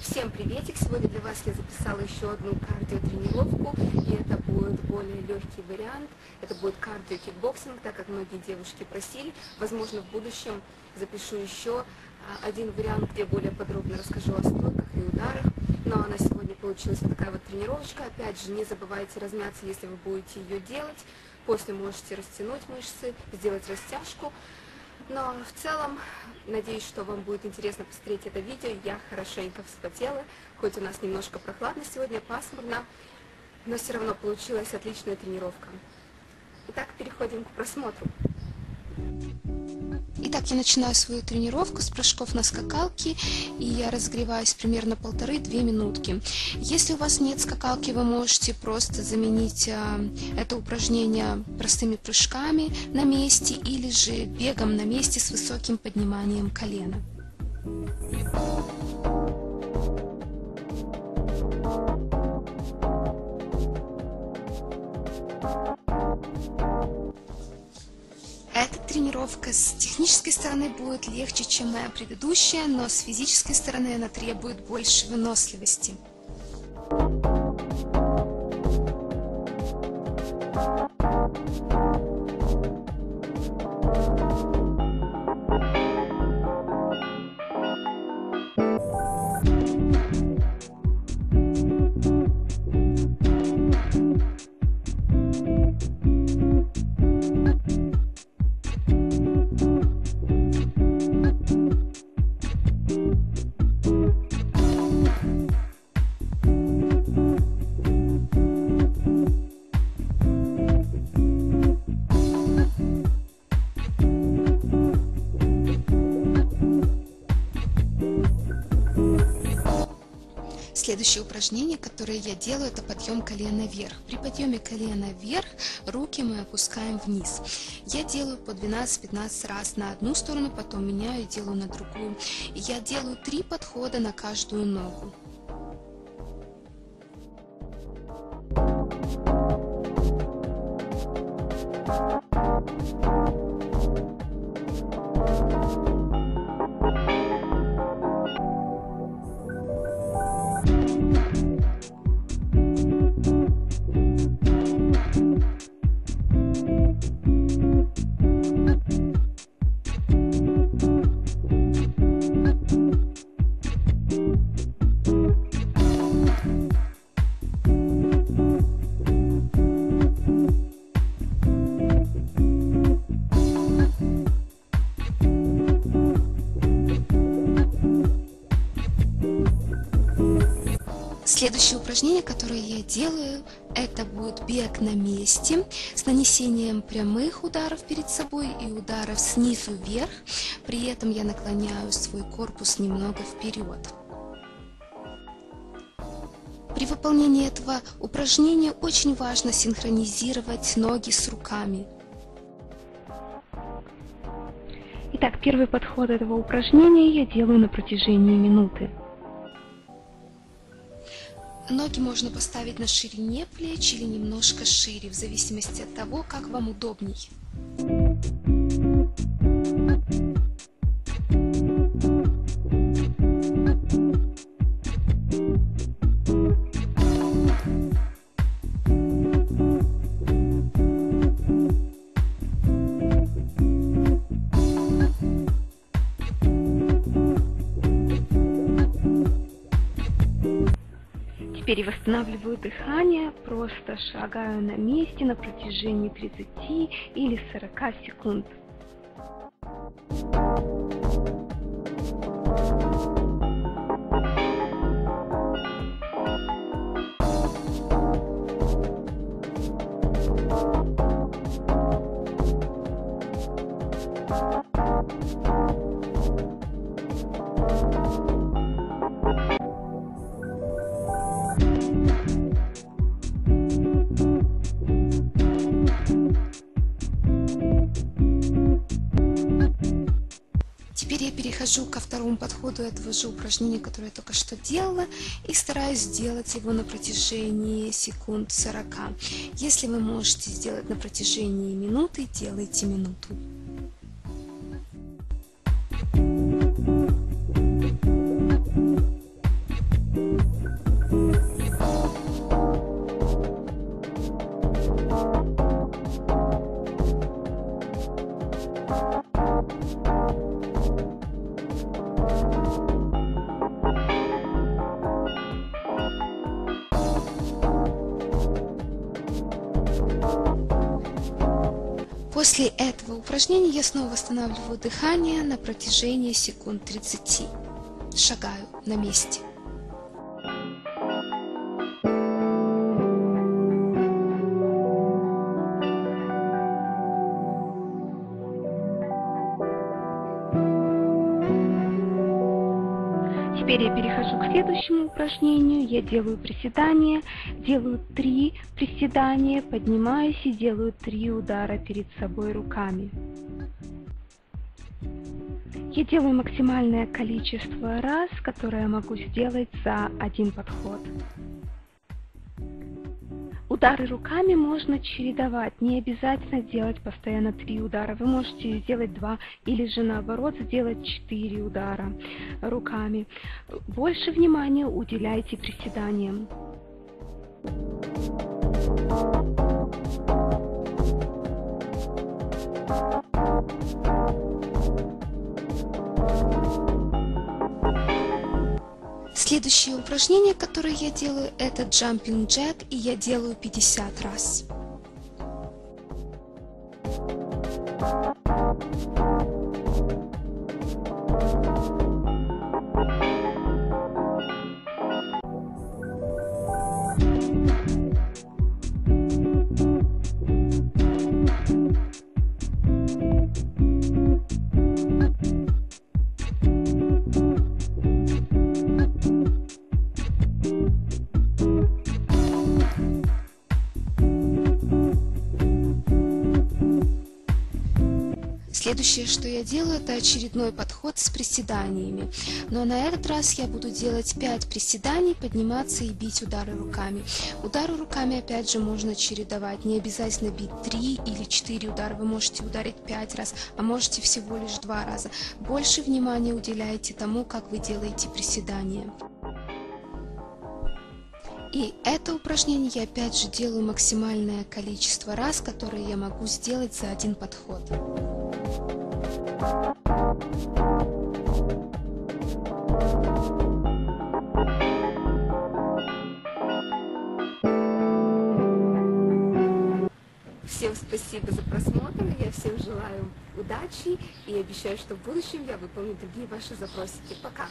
Всем приветик! Сегодня для вас я записала еще одну кардио-тренировку, и это будет более легкий вариант. Это будет кардио-кикбоксинг, так как многие девушки просили. Возможно, в будущем запишу еще а, один вариант, где более подробно расскажу о стойках и ударах. Но на сегодня получилась вот такая вот тренировочка. Опять же, не забывайте размяться, если вы будете ее делать. После можете растянуть мышцы, сделать растяжку. Но в целом, надеюсь, что вам будет интересно посмотреть это видео. Я хорошенько вспотела, хоть у нас немножко прохладно сегодня, пасмурно, но все равно получилась отличная тренировка. Итак, переходим к просмотру. Итак, я начинаю свою тренировку с прыжков на скакалке, и я разогреваюсь примерно полторы-две минутки. Если у вас нет скакалки, вы можете просто заменить а, это упражнение простыми прыжками на месте или же бегом на месте с высоким подниманием колена. Эта тренировка с технической стороны будет легче, чем моя предыдущая, но с физической стороны она требует больше выносливости. Следующее упражнение, которое я делаю, это подъем колена вверх. При подъеме колена вверх руки мы опускаем вниз. Я делаю по 12-15 раз на одну сторону, потом меняю и делаю на другую. Я делаю три подхода на каждую ногу. Следующее упражнение, которое я делаю, это будет бег на месте с нанесением прямых ударов перед собой и ударов снизу вверх. При этом я наклоняю свой корпус немного вперед. При выполнении этого упражнения очень важно синхронизировать ноги с руками. Итак, первый подход этого упражнения я делаю на протяжении минуты. Ноги можно поставить на ширине плеч или немножко шире, в зависимости от того, как вам удобней. Перевосстанавливаю дыхание, просто шагаю на месте на протяжении 30 или 40 секунд. Thank you. Перехожу ко второму подходу этого же упражнения, которое я только что делала, и стараюсь сделать его на протяжении секунд 40. Если вы можете сделать на протяжении минуты, делайте минуту. После этого упражнения я снова восстанавливаю дыхание на протяжении секунд 30. Шагаю на месте. Теперь я перехожу к следующему упражнению. Я делаю приседания, делаю три приседания, поднимаюсь и делаю три удара перед собой руками. Я делаю максимальное количество раз, которое я могу сделать за один подход. Удары руками можно чередовать, не обязательно делать постоянно три удара. Вы можете сделать два или же наоборот сделать четыре удара руками. Больше внимания уделяйте приседаниям. Следующее упражнение, которое я делаю, это jumping jack, и я делаю 50 раз. Следующее, что я делаю, это очередной подход с приседаниями. Но на этот раз я буду делать 5 приседаний, подниматься и бить удары руками. Удары руками, опять же, можно чередовать. Не обязательно бить 3 или 4 удара. Вы можете ударить 5 раз, а можете всего лишь 2 раза. Больше внимания уделяйте тому, как вы делаете приседания. И это упражнение я опять же делаю максимальное количество раз, которые я могу сделать за один подход. Всем спасибо за просмотр, я всем желаю удачи и обещаю, что в будущем я выполню другие ваши запросики. Пока!